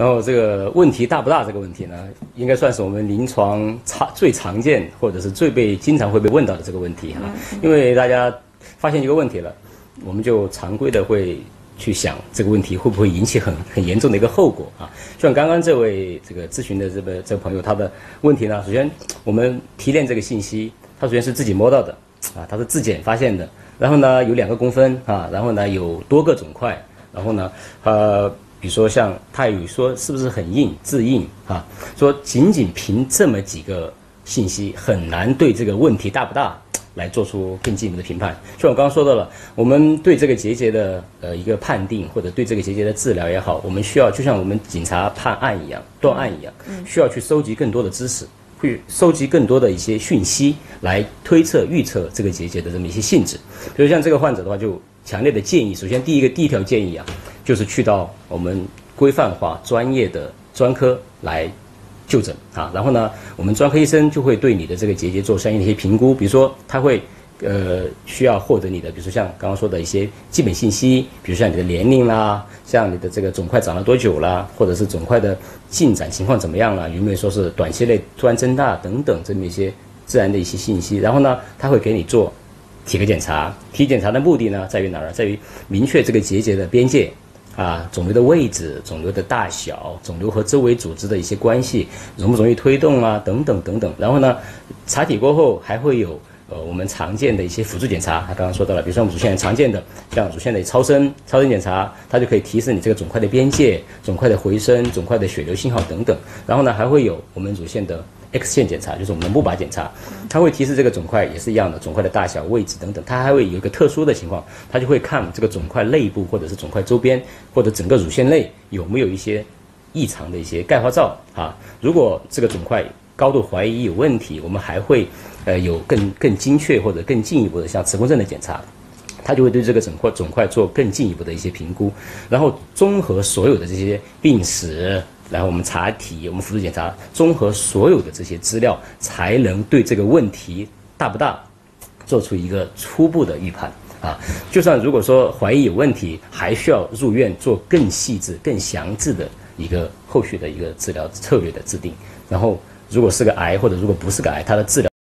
然后这个问题大不大这个问题呢，应该算是我们临床常最常见或者是最被经常会被问到的这个问题哈。因为大家发现一个问题了，我们就常规的会去想这个问题会不会引起很很严重的一个后果啊。像刚刚这位这个咨询的这个这个朋友他的问题呢，首先我们提炼这个信息，他首先是自己摸到的啊，他是自检发现的，然后呢有两个公分啊，然后呢有多个肿块，然后呢呃。比如说像泰语说是不是很硬字硬啊？说仅仅凭这么几个信息很难对这个问题大不大来做出更进一步的评判。就我刚刚说到了，我们对这个结节的呃一个判定或者对这个结节的治疗也好，我们需要就像我们警察判案一样断案一样，需要去收集更多的知识，去收集更多的一些讯息来推测预测这个结节的这么一些性质。比如像这个患者的话，就强烈的建议，首先第一个第一条建议啊。就是去到我们规范化专业的专科来就诊啊，然后呢，我们专科医生就会对你的这个结节做相应的一些评估，比如说他会呃需要获得你的，比如说像刚刚说的一些基本信息，比如像你的年龄啦，像你的这个肿块长了多久啦，或者是肿块的进展情况怎么样了，有没有说是短期内突然增大等等这么一些自然的一些信息，然后呢，他会给你做体格检查，体检查的目的呢在于哪儿？在于明确这个结节的边界。啊，肿瘤的位置、肿瘤的大小、肿瘤和周围组织的一些关系，容不容易推动啊，等等等等。然后呢，查体过后还会有呃我们常见的一些辅助检查，他刚刚说到了，比如说我们乳腺常见的像乳腺的超声、超声检查，它就可以提示你这个肿块的边界、肿块的回声、肿块的血流信号等等。然后呢，还会有我们乳腺的。X 线检查就是我们的钼靶检查，它会提示这个肿块也是一样的，肿块的大小、位置等等。它还会有一个特殊的情况，它就会看这个肿块内部或者是肿块周边或者整个乳腺内有没有一些异常的一些钙化灶啊。如果这个肿块高度怀疑有问题，我们还会呃有更更精确或者更进一步的像磁共振的检查，它就会对这个肿块肿块做更进一步的一些评估，然后综合所有的这些病史。然后我们查体，我们辅助检查，综合所有的这些资料，才能对这个问题大不大，做出一个初步的预判啊。就算如果说怀疑有问题，还需要入院做更细致、更详致的一个后续的一个治疗策略的制定。然后，如果是个癌或者如果不是个癌，它的治疗。